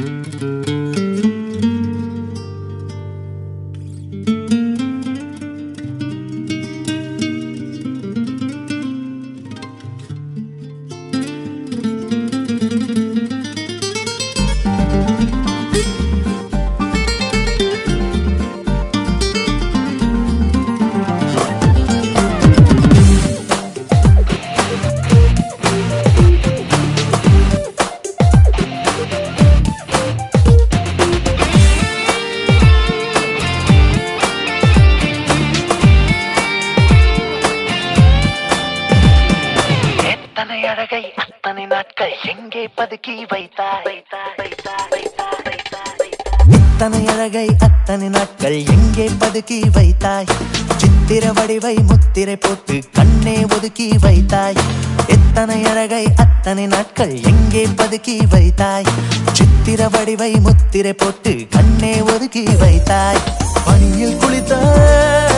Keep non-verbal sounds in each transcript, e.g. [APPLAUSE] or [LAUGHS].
Música நகை அத்தனை நாட்கள் எங்கே பதுக்கி வைத்தாய்? இத்தனை அழகை அத்தனை நாட்கள் எங்கே பதுக்கி வைத்தாய்? சித்திர வடிவை முத்திரை போட்டு கண்ணே ஒதுக்கி வைத்தாய். எத்தனை அழகை அத்தனை நாட்கள் எங்கே பதுக்கி வைத்தாய்? சித்திர வடிவை முத்திரை போட்டு கண்ணே ஒதுக்கி வைத்தாய். பனியில் குளித்தாய்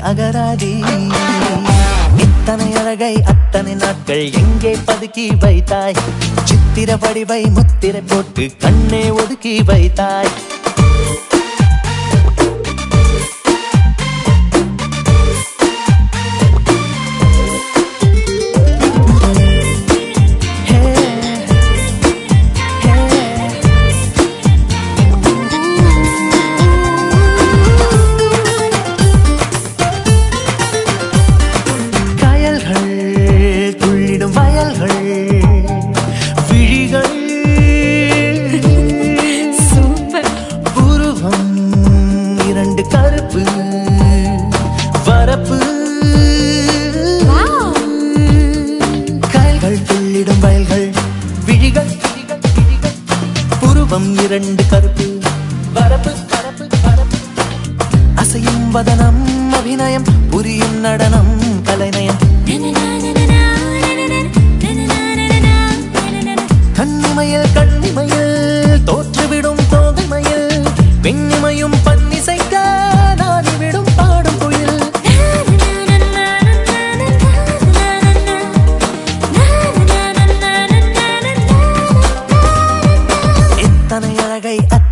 அகராதி. இத்தனை அழகை அத்தனை நாட்கள் எங்கே பதுக்கி வைத்தாய்? சித்திர வடிவை முத்திரை போட்டு கண்ணே ஒதுக்கி வைத்தாய். ரெண்டு கருப்பு. பரப்பு பரப்பு பரப்பு அசையும் வதனம் அபிநயம் புரியும் நடனம் கலைநயம்.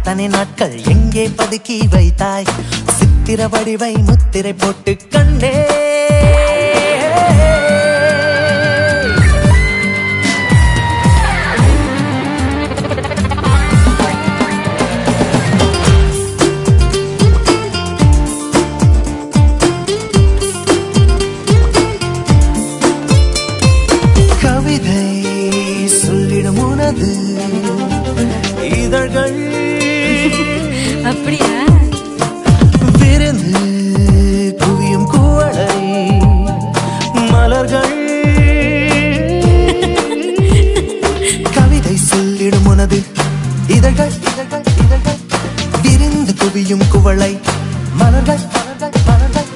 அத்தனை நாட்கள் எங்கே பதுக்கி வைத்தாய்? சித்திர வடிவை முத்திரை போட்டு கண்டே கவிதை சொல்லிடும் உனது இதழ்கள் அப்படியா? விருந்து குவியும் குவளை மலர்கள். [LAUGHS] கவிதை சொல்லிடும் உனது இதழ்கள் இதழ்கள் இதழ்கள். விருந்து குவியும் குவளை மலர்கள் மலர்கள் மலர்கள்.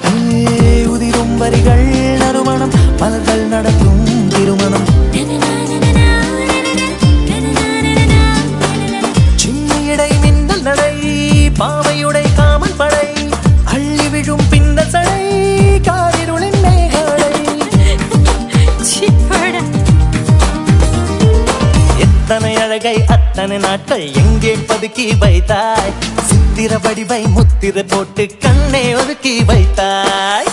உதிரும் வரிகள் நறுமணம் மலர்கள் நடக்கும் அழகை அத்தனை நாட்கள் எங்கே பதுக்கி வைத்தாய்? சித்திர வடிவை முத்திர போட்டு கண்ணே ஒதுக்கி வைத்தாய்.